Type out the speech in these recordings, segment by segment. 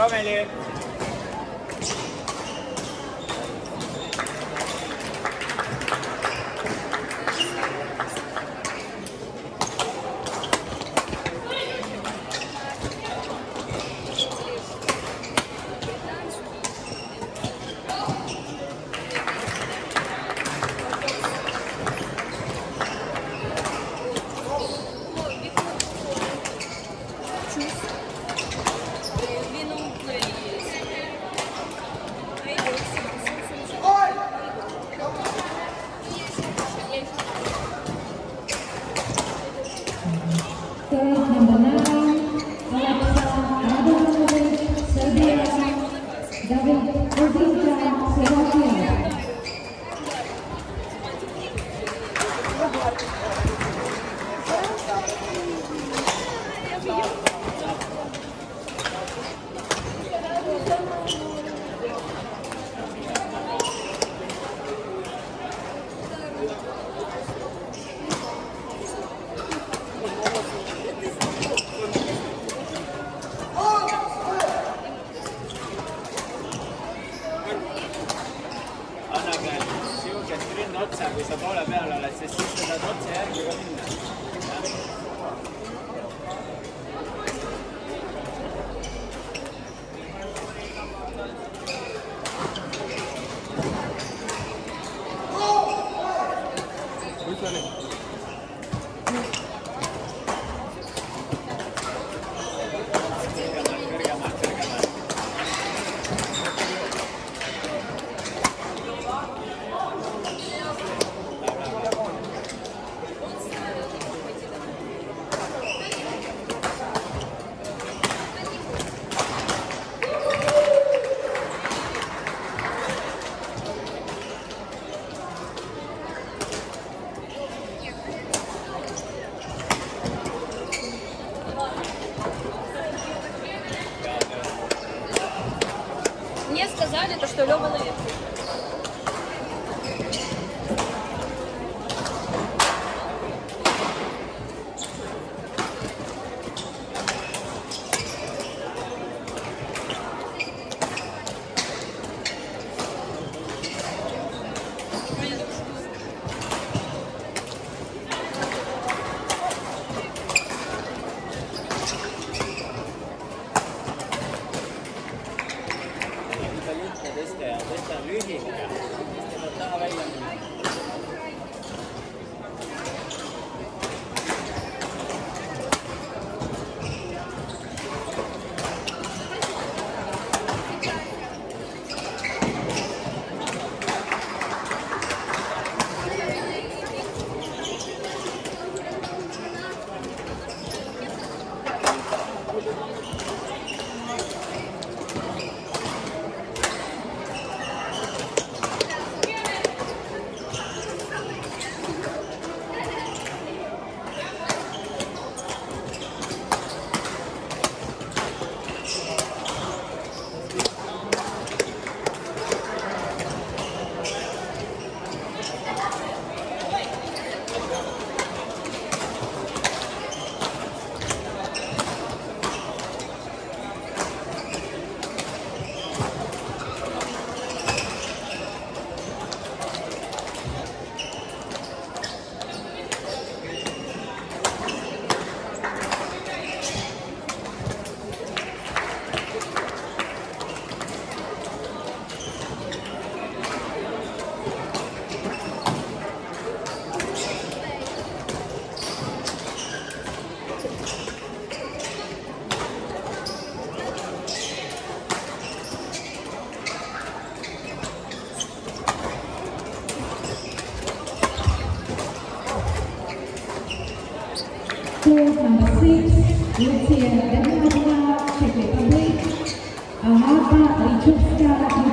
Calma, ele. Né? droite, ça, questa parola bella, la stessa da droite è la Good job.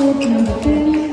would you do?